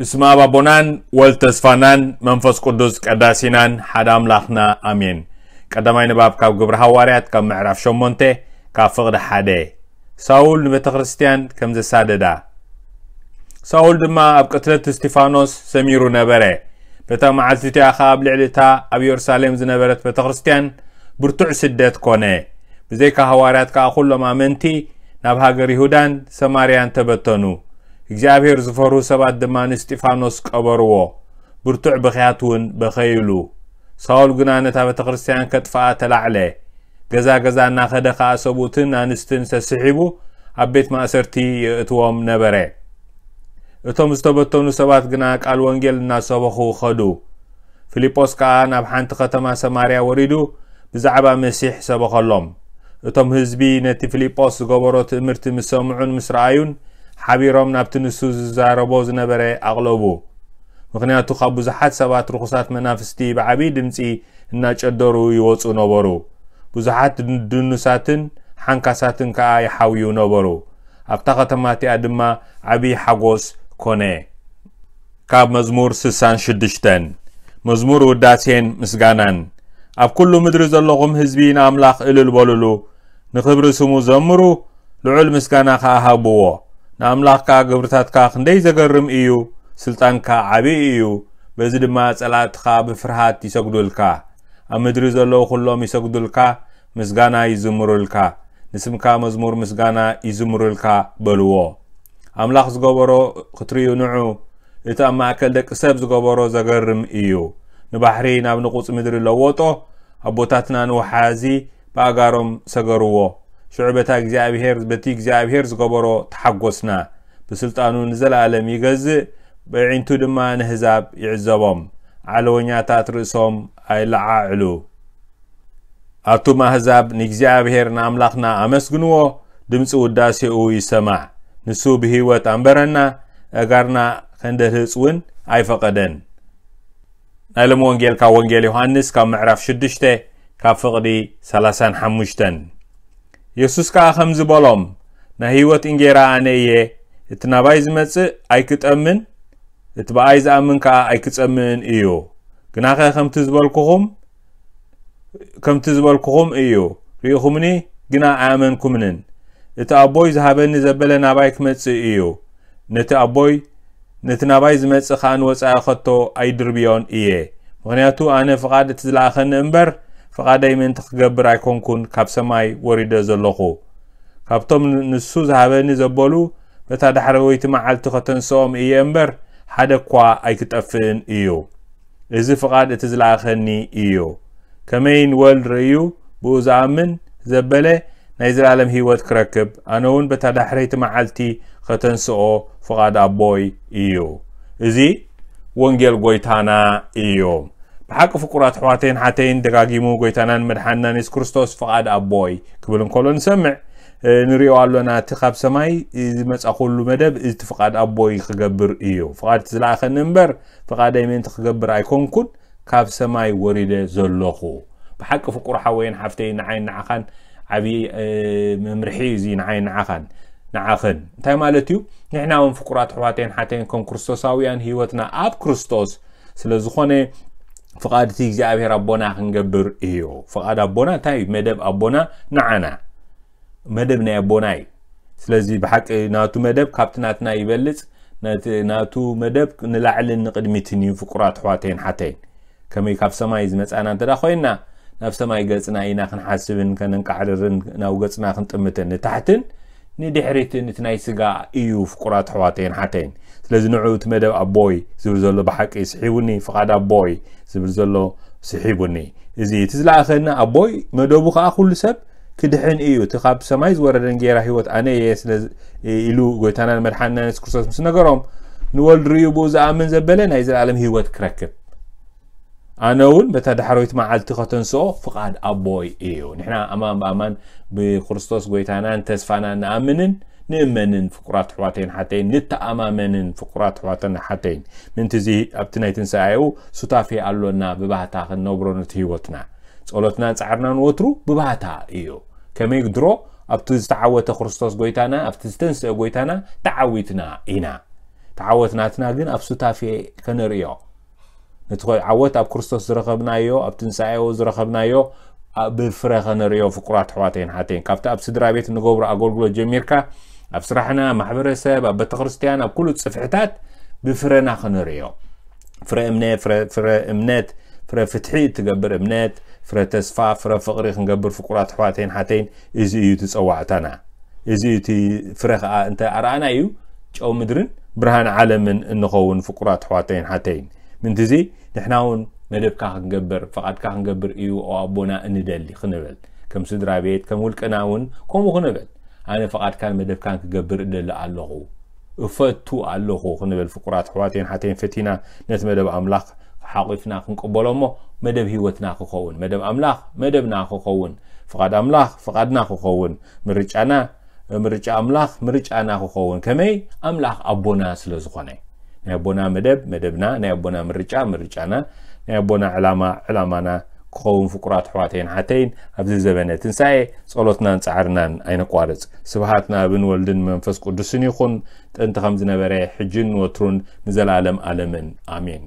ብስመ አብ አቦናን ወልድ ተስፋናን መንፈስ ቅዱስ ቀዳሲናን ሓደ ኣምላኽና ኣሜን ቀዳማይ ንባብ ካብ ግብሪ ሃዋርያት ካብ ምዕራፍ 8 ካብ ፍቕዲ ሓደ። ሳውል ንቤተ ክርስትያን ከም ዘሳደዳ። ሳውል ድማ ኣብ ቅትለት እስጢፋኖስ ሰሚሩ ነበረ። በታ መዓልቲ እቲኣ ከዓ ኣብ ልዕሊ እታ ኣብ ኢየሩሳሌም ዝነበረት ቤተ ክርስትያን ብርቱዕ ስደት ኮነ። ብዘይካ ሃዋርያት ከዓ ኩሎም ኣመንቲ ናብ ሃገር ይሁዳን ሰማርያን ተበተኑ እግዚኣብሔር ዝፈርሁ ሰባት ድማ ንስጢፋኖስ ቀበርዎ። ብርቱዕ ብኽያት እውን በኸይሉ። ሳውል ግና ነታ ቤተ ክርስትያን ከጥፍኣ ተላዕለ። ገዛ ገዛ እናኸደ ከዓ ሰብኡትን ኣንስትን ተስሒቡ ኣብ ቤት ማእሰርቲ የእትዎም ነበረ። እቶም ዝተበተኑ ሰባት ግና ቃል ወንጌል እናሰበኹ ኸዱ። ፊልጶስ ከዓ ናብ ሓንቲ ከተማ ሰማርያ ወሪዱ ብዛዕባ መሲሕ ሰበኸሎም። እቶም ህዝቢ ነቲ ፊልጶስ ዝገበሮ ትእምርቲ ምስ ሰምዑን ምስ ረኣዩን ሓቢሮም ናብቲ ንሱ ዝዛረቦ ዝነበረ ኣቕለቡ። ምክንያቱ ካብ ብዙሓት ሰባት ርኩሳት መናፍስቲ ብዓብዪ ድምፂ እናጨደሩ ይወፁ ነበሩ። ብዙሓት ድኑሳትን ሓንካሳትን ከዓ ይሓውዩ ነበሩ። ኣብታ ከተማ እቲኣ ድማ ዓብዪ ሓጎስ ኮነ። ካብ መዝሙር 66 መዝሙር ውዳሴን ምስጋናን። ኣብ ኩሉ ምድሪ ዘለኹም ህዝቢ ንኣምላኽ እልል በልሉ ንክብሪ ስሙ ዘምሩ ልዑል ምስጋና ከዓ ሃብዎ ንኣምላኽካ ግብርታትካ ክንደይ ዘገርም እዩ? ስልጣንካ ዓብዪ እዩ። በዚ ድማ ጸላእትኻ ብፍርሃት ይሰግዱልካ። ኣብ ምድሪ ዘለዉ ኩሎም ይሰግዱልካ ምስጋና ይዝምሩልካ። ንስምካ መዝሙር ምስጋና ይዝምሩልካ በልዎ። ኣምላኽ ዝገበሮ ክትርዩ ንዑ። እቲ ኣብ ማእከል ደቂ ሰብ ዝገበሮ ዘገርም እዩ። ንባሕሪ ናብ ንቑፅ ምድሪ ለወጦ ኣቦታትና ንወሓዚ ብኣጋሮም ሰገርዎ ሽዑ በታ እግዚኣብሔር በቲ እግዚኣብሔር ዝገበሮ ተሓጐስና። ብስልጣኑ ንዘለኣለም ይገዝእ በዒንቱ ድማ ንህዛብ ይዕዘቦም። ዓለወኛታት ርእሶም ኣይለዓዕሉ። ኣቱም ኣህዛብ ንእግዚኣብሔር ንኣምላኽና ኣመስግንዎ ድምፂ ውዳሴኡ ይሰማዕ። ንሱ ብሂወት ኣንበረና ኣጋርና ከንደህፅ እውን ኣይፈቐደን። ናይ ሎሚ ወንጌል ካብ ወንጌል ዮሃንስ ካብ ምዕራፍ 6 ካብ ፍቕዲ 35 የሱስ ከዓ ከምዚ በሎም ናይ ህይወት እንጌራ ኣነ እየ እቲ ናባይ ዝመጽእ ኣይክጠምን እቲ ብኣይ ዝኣምን ከዓ ኣይክጸምእን እዩ። ግናኸ ከምቲ ዝበልኩኹም ከምቲ ዝበልኩኹም እዩ። ርኢኹምኒ ግና ኣያመንኩምንን። እቲ ኣቦይ ዝሃበኒ ዘበለ ናባይ ክመጽእ እዩ። ነቲ ኣቦይ ነቲ ናባይ ዝመጽእ ከዓ ንወፃኢ ኸቶ ኣይድርብዮን እየ። ምክንያቱ ኣነ ፍቓድ እቲ ዝለኣኸኒ እምበር ፍቓደይ ምንቲ ክገብር ኣይኮንኩን ካብ ሰማይ ወሪደ ዘለኹ። ካብቶም ንሱ ዝሃበኒ ዘበሉ በታ ዳሕረ ወይቲ መዓልቲ ከተንስኦም እየ እምበር ሓደ እኳ ኣይክጠፍእን እዩ። እዚ ፍቓድ እቲ ዝለኣኸኒ እዩ። ከመይ ንወልድ ርእዩ ብኡ ዝኣምን ዘበለ ናይ ዘለኣለም ሂወት ክረክብ ኣነ እውን በታ ዳሕረይቲ መዓልቲ ከተንስኦ ፍቓድ ኣቦይ እዩ። እዚ ወንጌል ጎይታና እዩ ብሓቂ ፍቁራት ኣሕዋተይን ሓተይን ደጋጊሙ ጎይታናን መድሓንናን የሱስ ክርስቶስ ፍቓድ ኣቦይ ክብል እንከሎ ንሰምዕ ንሪኦ ኣሎና እቲ ካብ ሰማይ ዝመፃ ኩሉ መደብ እቲ ፍቓድ ኣቦይ ክገብር እዩ ፍቓድ እቲ ዝለኣኸኒ እምበር ፍቓደይ ምንቲ ክገብር ኣይኮንኩን ካብ ሰማይ ወሪደ ዘለኹ ብሓቂ ፍቁር ሓወይን ሓፍተይ ንዓይን ንዓኻን ዓብዪ መምርሒ እዚ ንዓይን ንዓኻን ንዓኽን እንታይ ማለት እዩ ንሕና እውን ፍቁራት ኣሕዋተይን ሓተይን ከም ክርስቶሳውያን ሂወትና ኣብ ክርስቶስ ስለ ዝኾነ ፍቓድ እቲ እግዚኣብሔር ኣቦና ክንገብር እዩ ፍቓድ ኣቦና እንታይ እዩ መደብ ኣቦና ንዓና መደብ ናይ ኣቦና እዩ ስለዚ ብሓቂ ናቱ መደብ ካብቲ ናትና ይበልፅ ናቱ መደብ ንላዕልን ንቅድሚትን እዩ ፍቁራት ኣሕዋተይን ሓተይን ከመይ ካብ ሰማይ ዝመፃና እንተዳ ኮይና ናብ ሰማይ ገፅና ኢና ክንሓስብን ከነንቃዕርርን ናብ ገፅና ክንጥምትን ንታሕትን ንድሕሪትን እቲ ናይ ስጋ እዩ ፍቁራት ኣሕዋተይን ሓተይን ስለዚ ንዑ እቲ መደብ ኣቦይ ዝብል ዘሎ ብሓቂ ስሒቡኒ ፍቓድ ኣቦይ ዝብል ዘሎ ስሒቡኒ። እዚ እቲ ዝለኣኸና ኣቦይ መደቡ ከዓ ኩሉ ሰብ ክድሕን እዩ። እቲ ካብ ሰማይ ዝወረደን ጌራ ሂወት ኣነ እየ። ኢሉ ጎይታናን መድሓንና የሱስ ክርስቶስ ምስ ነገሮም ንወልድ ርዩ ብኡ ዝኣምን ዘበለ ናይ ዘለኣለም ሂወት ክረክብ ኣነ እውን በታ ዳሕሮይት መዓልቲ ከተንስኦ ፍቓድ ኣቦይ እዩ ንሕና ኣማን ብኣማን ብክርስቶስ ጎይታናን ተስፋናን ንኣምንን ንእመንን ፍቁራት ኣሕዋተይን ሓተይን ንተኣማመንን ፍቁራት ኣሕዋተና ሓተይን ምንቲ እዚ ኣብቲ ናይ ትንሳኤኡ ሱታፌ ኣሎና ብባህታ ክንነብሮ ነቲ ሂወትና ጸሎትናን ፃዕርናን ወትሩ ብባህታ እዩ። ከመይ ድሮ ኣብቲ ዝተዓወተ ክርስቶስ ጎይታና ኣብቲ ዝተንስአ ጎይታና ተዓዊትና ኢና። እቲ ዓወት ናትና ግን ኣብ ሱታፌ ከነርእዮ ነቲ ዓወት ኣብ ክርስቶስ ዝረኸብናዮ ኣብ ትንሳኤዎ ዝረኸብናዮ ብፍረ ከነርእዮ ፍቁራት ኣሕዋተይን ሓተይን። ካብቲ ኣብ ስድራ ቤት ንገብሮ ኣገልግሎት ጀሚርካ ኣብ ስራሕና ማሕበረሰብ ኣብ ቤተክርስትያን ኣብ ኩሉ ፅፍሕታት ብፍረና ከነርእዮ ፍረ እምነት ፍረ እምነት ፍረ ፍትሒ ትገብር እምነት ፍረ ተስፋ ፍረ ፍቅሪ ክንገብር ፍቁራት ኣሕዋተይን ሓተይን። እዚ እዩ ትፀዋዕታና እዚ እቲ ፍረ ከዓ እንተ ኣርኣና እዩ ጨው ምድርን ብርሃን ዓለምን እንኸውን ፍቁራት ኣሕዋተይን ሓተይን ምንቲ ንሕና እውን መደብካ ክንገብር ፈቓድካ ክንገብር እዩ ኣቦና እንደሊ ክንብል። ከም ስድራ ቤት ከም ውልቅና እውን ከምኡ ክንብል። ኣነ ፈቓድካን መደብካን ክገብር እደሊ ኣለኹ እፈቱ ኣለኹ ክንብል። ፍቁራት ኣሕዋተይን ሓተይን ፈቲና ነቲ መደብ ኣምላኽ ሓቂፍና ክንቅበሎ እሞ መደብ ሂወትና ክኸውን መደብ ኣምላኽ መደብና ክኸውን ፍቓድ ኣምላኽ ፍቓድና ክኸውን ምርጫና ምርጫ ኣምላኽ ምርጫና ክኸውን። ከመይ? ኣምላኽ ኣቦና ስለ ዝኾነ ናይ ኣቦና መደብ መደብና ናይ ኣቦና ምርጫ ምርጫና ናይ ኣቦና ዕላማ ዕላማና ክኸውን ፍቁራት ኣሕዋተይን ሓተይን ኣብዚ ዘበነ ትንሳኤ ጸሎትናን ፃዕርናን ኣይነቋርፅ ስብሃትና ብን ወልድን መንፈስ ቅዱስን ይኹን። ጥንቲ ከም ዝነበረ ሕጅን ወትሩን ንዘላለም ኣለምን ኣሜን